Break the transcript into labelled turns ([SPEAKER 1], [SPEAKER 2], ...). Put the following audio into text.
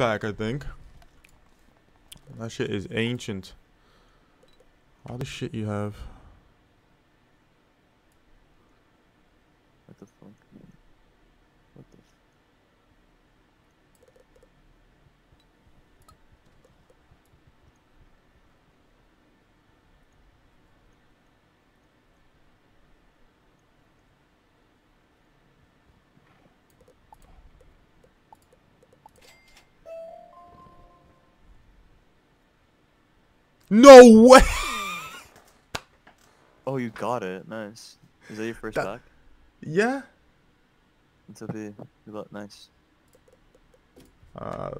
[SPEAKER 1] pack, I think. That shit is ancient. All the shit you have.
[SPEAKER 2] What the fuck?
[SPEAKER 1] No way!
[SPEAKER 2] oh, you got it. Nice. Is that your first
[SPEAKER 1] That-
[SPEAKER 2] pack?
[SPEAKER 1] Yeah?
[SPEAKER 2] It's a B. You look nice.
[SPEAKER 1] Uh,